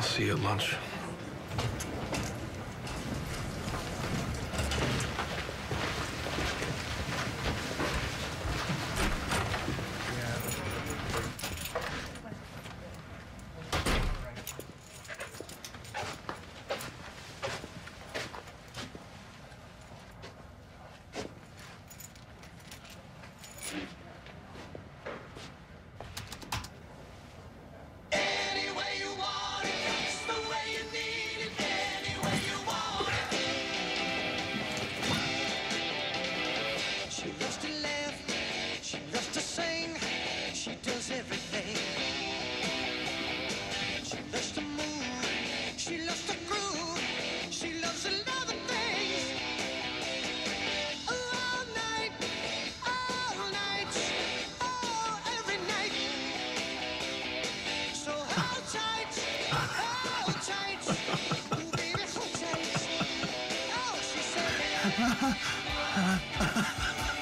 see you at lunch. Any loves to laugh, she loves to sing, she does everything. She loves to move, she loves to groove, she loves a lot of things. All night, all night, oh, every night. So hold tight, hold tight, ooh baby, hold tight. Oh, she said,